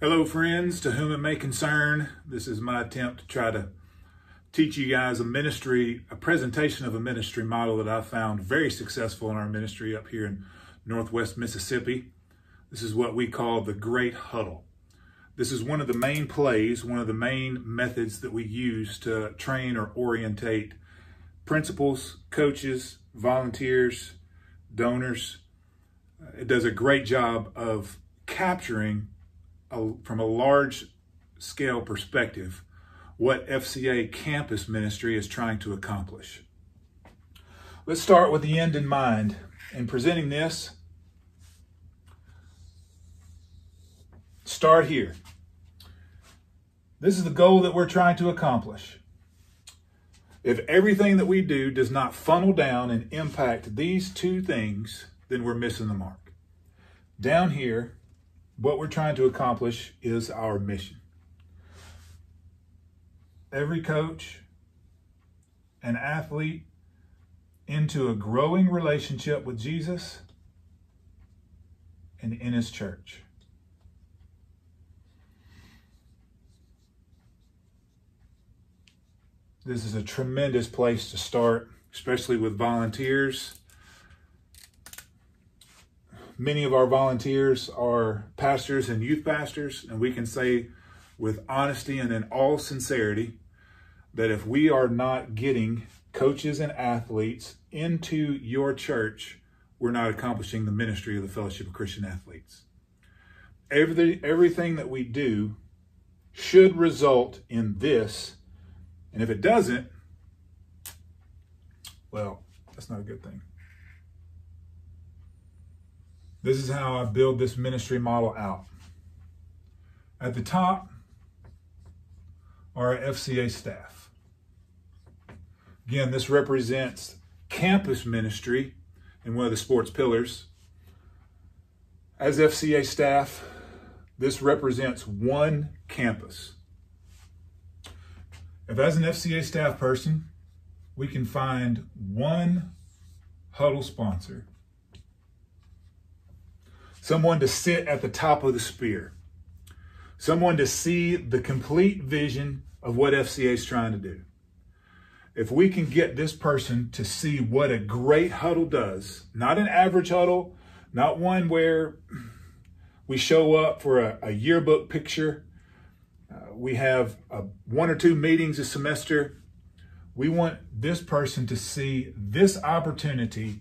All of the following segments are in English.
Hello, friends, to whom it may concern. This is my attempt to try to teach you guys a ministry, a presentation of a ministry model that I found very successful in our ministry up here in Northwest Mississippi. This is what we call the Great Huddle. This is one of the main plays, one of the main methods that we use to train or orientate principals, coaches, volunteers, donors. It does a great job of capturing a, from a large scale perspective what FCA campus ministry is trying to accomplish. Let's start with the end in mind. In presenting this, start here. This is the goal that we're trying to accomplish. If everything that we do does not funnel down and impact these two things, then we're missing the mark. Down here, what we're trying to accomplish is our mission. Every coach and athlete into a growing relationship with Jesus and in his church. This is a tremendous place to start, especially with volunteers many of our volunteers are pastors and youth pastors, and we can say with honesty and in all sincerity that if we are not getting coaches and athletes into your church, we're not accomplishing the ministry of the Fellowship of Christian Athletes. Everything, everything that we do should result in this, and if it doesn't, well, that's not a good thing. This is how I build this ministry model out. At the top are our FCA staff. Again, this represents campus ministry in one of the sports pillars. As FCA staff, this represents one campus. If as an FCA staff person, we can find one huddle sponsor someone to sit at the top of the spear, someone to see the complete vision of what FCA is trying to do. If we can get this person to see what a great huddle does, not an average huddle, not one where we show up for a, a yearbook picture, uh, we have a, one or two meetings a semester. We want this person to see this opportunity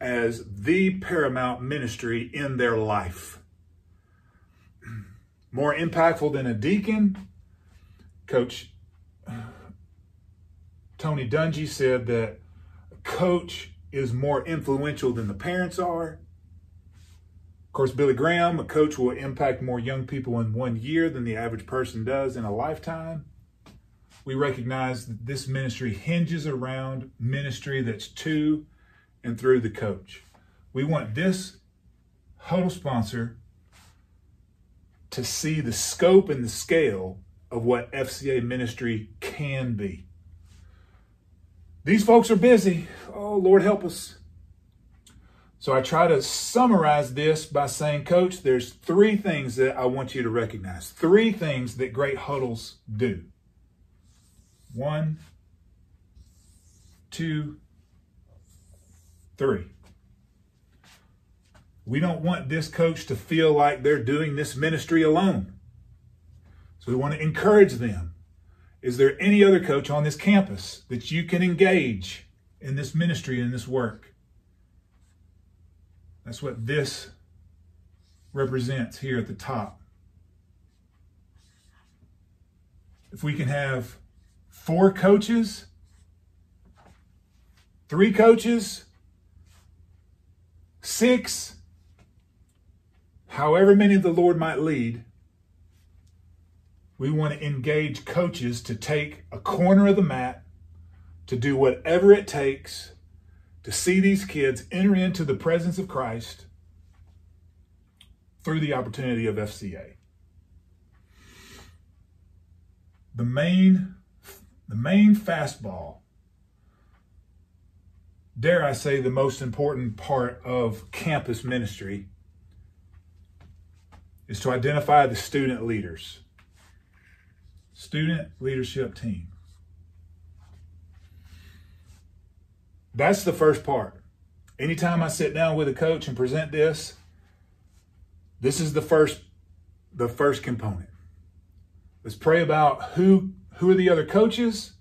as the paramount ministry in their life. More impactful than a deacon, Coach Tony Dungy said that a coach is more influential than the parents are. Of course, Billy Graham, a coach will impact more young people in one year than the average person does in a lifetime. We recognize that this ministry hinges around ministry that's to and through the coach. We want this huddle sponsor to see the scope and the scale of what FCA ministry can be. These folks are busy. Oh, Lord, help us. So I try to summarize this by saying, Coach, there's three things that I want you to recognize. Three things that great huddles do. One, two, Three, we don't want this coach to feel like they're doing this ministry alone. So we want to encourage them. Is there any other coach on this campus that you can engage in this ministry and this work? That's what this represents here at the top. If we can have four coaches, three coaches, six, however many the Lord might lead, we want to engage coaches to take a corner of the mat, to do whatever it takes to see these kids enter into the presence of Christ through the opportunity of FCA. The main, the main fastball dare I say, the most important part of campus ministry is to identify the student leaders. Student leadership team. That's the first part. Anytime I sit down with a coach and present this, this is the first the first component. Let's pray about who who are the other coaches,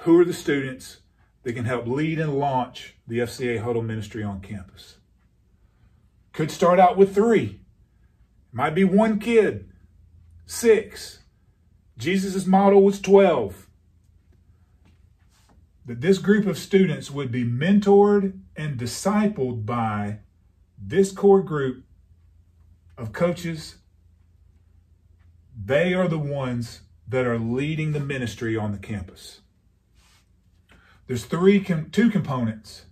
who are the students that can help lead and launch the FCA Huddle ministry on campus. Could start out with three. Might be one kid, six. Jesus' model was 12. That this group of students would be mentored and discipled by this core group of coaches. They are the ones that are leading the ministry on the campus. There's three, two components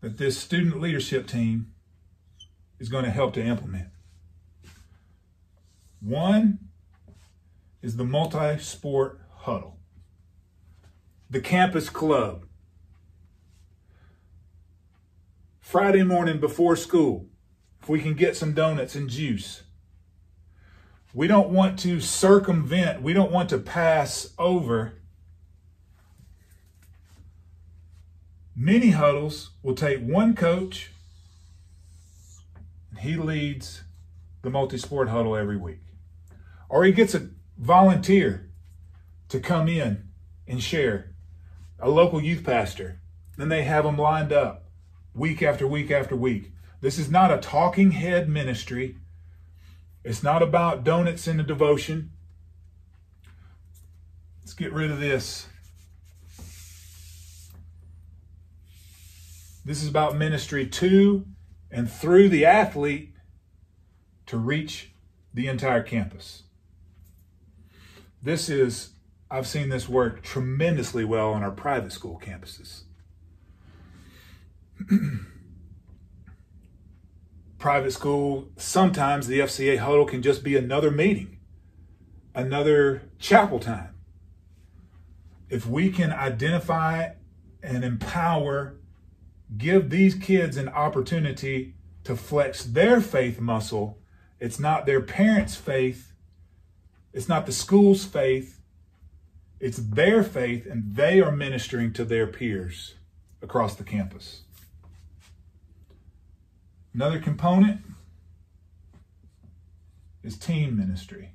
that this student leadership team is going to help to implement. One is the multi-sport huddle, the campus club. Friday morning before school, if we can get some donuts and juice. We don't want to circumvent, we don't want to pass over. Many huddles will take one coach, and he leads the multi sport huddle every week. Or he gets a volunteer to come in and share, a local youth pastor. Then they have them lined up week after week after week. This is not a talking head ministry. It's not about donuts in a devotion. Let's get rid of this. This is about ministry to and through the athlete to reach the entire campus. This is, I've seen this work tremendously well on our private school campuses. private school, sometimes the FCA huddle can just be another meeting, another chapel time. If we can identify and empower, give these kids an opportunity to flex their faith muscle, it's not their parents' faith, it's not the school's faith, it's their faith, and they are ministering to their peers across the campus. Another component is team ministry.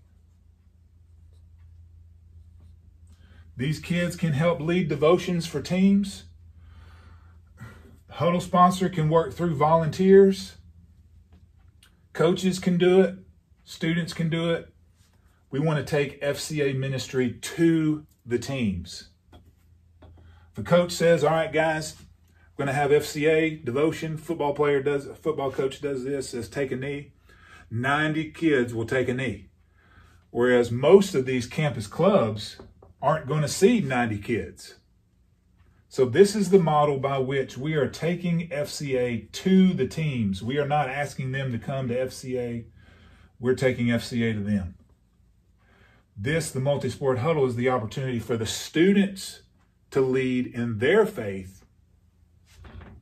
These kids can help lead devotions for teams. Huddle sponsor can work through volunteers. Coaches can do it. Students can do it. We want to take FCA ministry to the teams. The coach says, all right, guys, we're going to have FCA devotion. Football player does, football coach does this, says take a knee. 90 kids will take a knee. Whereas most of these campus clubs aren't going to see 90 kids. So this is the model by which we are taking FCA to the teams. We are not asking them to come to FCA. We're taking FCA to them. This, the multi-sport huddle, is the opportunity for the students to lead in their faith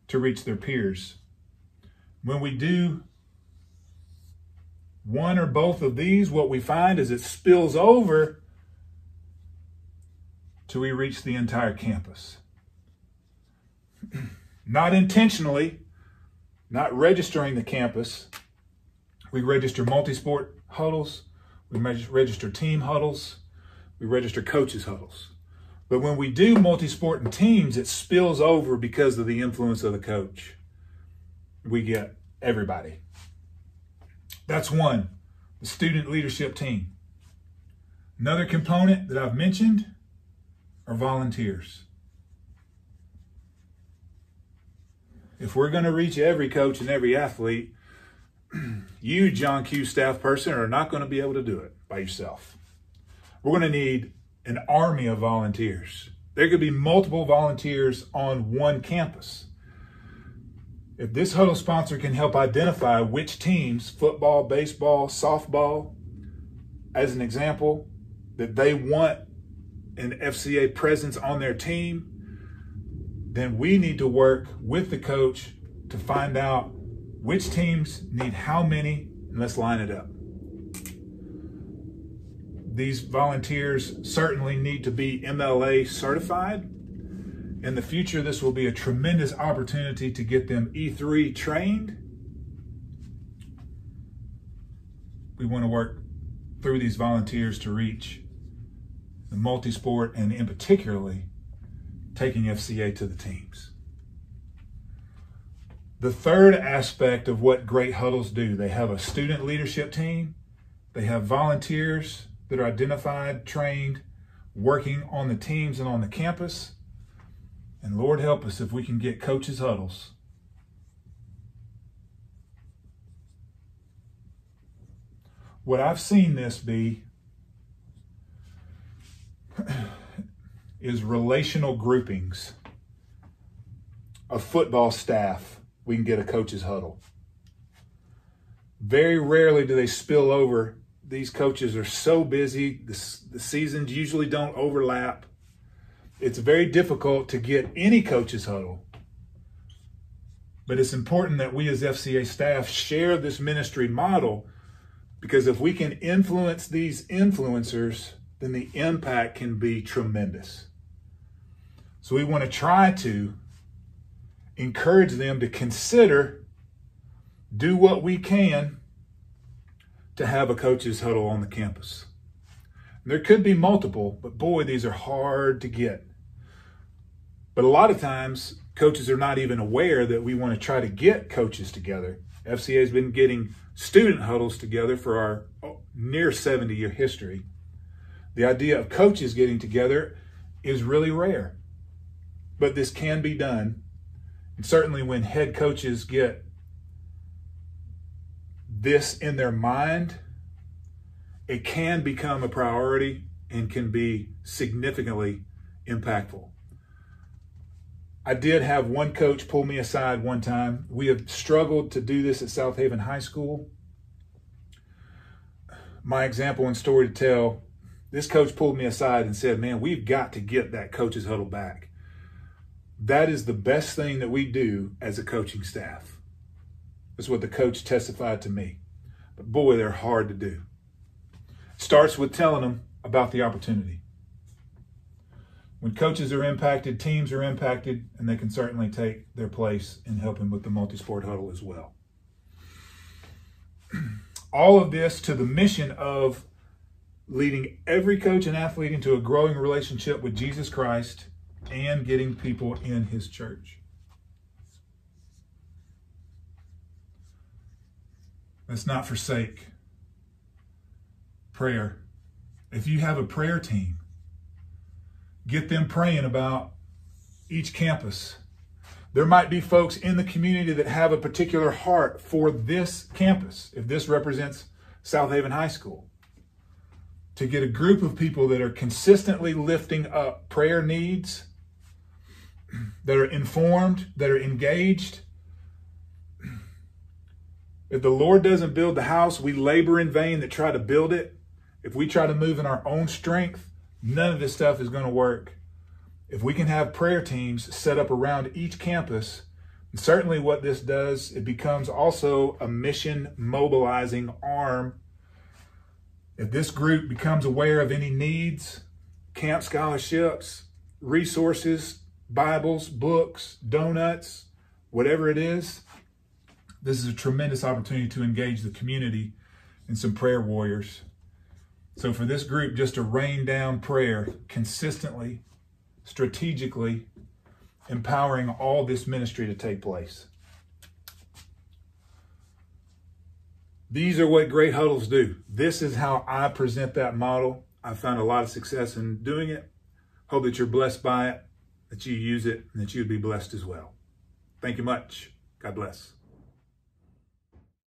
to reach their peers. When we do one or both of these, what we find is it spills over till we reach the entire campus. not intentionally, not registering the campus. We register multi-sport huddles. We register team huddles. We register coaches huddles. But when we do multi-sport and teams, it spills over because of the influence of the coach. We get everybody. That's one, the student leadership team. Another component that I've mentioned are volunteers. If we're going to reach every coach and every athlete, you, John Q staff person, are not going to be able to do it by yourself. We're going to need an army of volunteers. There could be multiple volunteers on one campus. If this huddle sponsor can help identify which teams, football, baseball, softball, as an example, that they want an FCA presence on their team, then we need to work with the coach to find out which teams need how many and let's line it up. These volunteers certainly need to be MLA certified. In the future, this will be a tremendous opportunity to get them E3 trained. We want to work through these volunteers to reach the multi-sport and in particularly taking FCA to the teams. The third aspect of what great huddles do, they have a student leadership team, they have volunteers that are identified, trained, working on the teams and on the campus. And Lord help us if we can get coaches huddles. What I've seen this be is relational groupings of football staff. We can get a coach's huddle. Very rarely do they spill over. These coaches are so busy. The, the seasons usually don't overlap. It's very difficult to get any coach's huddle. But it's important that we as FCA staff share this ministry model because if we can influence these influencers, then the impact can be tremendous. So we want to try to encourage them to consider, do what we can to have a coach's huddle on the campus. There could be multiple, but boy, these are hard to get. But a lot of times, coaches are not even aware that we want to try to get coaches together. FCA has been getting student huddles together for our oh, near 70 year history. The idea of coaches getting together is really rare, but this can be done. And certainly when head coaches get this in their mind, it can become a priority and can be significantly impactful. I did have one coach pull me aside one time. We have struggled to do this at Southaven High School. My example and story to tell this coach pulled me aside and said, Man, we've got to get that coach's huddle back. That is the best thing that we do as a coaching staff. That's what the coach testified to me. But boy, they're hard to do. Starts with telling them about the opportunity. When coaches are impacted, teams are impacted, and they can certainly take their place in helping with the multi-sport huddle as well. All of this to the mission of leading every coach and athlete into a growing relationship with Jesus Christ and getting people in his church. Let's not forsake prayer. If you have a prayer team, get them praying about each campus. There might be folks in the community that have a particular heart for this campus, if this represents Southaven High School to get a group of people that are consistently lifting up prayer needs, that are informed, that are engaged. If the Lord doesn't build the house, we labor in vain that try to build it. If we try to move in our own strength, none of this stuff is going to work. If we can have prayer teams set up around each campus, and certainly what this does, it becomes also a mission mobilizing arm if this group becomes aware of any needs, camp scholarships, resources, Bibles, books, donuts, whatever it is, this is a tremendous opportunity to engage the community and some prayer warriors. So for this group just to rain down prayer consistently, strategically, empowering all this ministry to take place. These are what great huddles do. This is how I present that model. I found a lot of success in doing it. Hope that you're blessed by it, that you use it, and that you'd be blessed as well. Thank you much. God bless.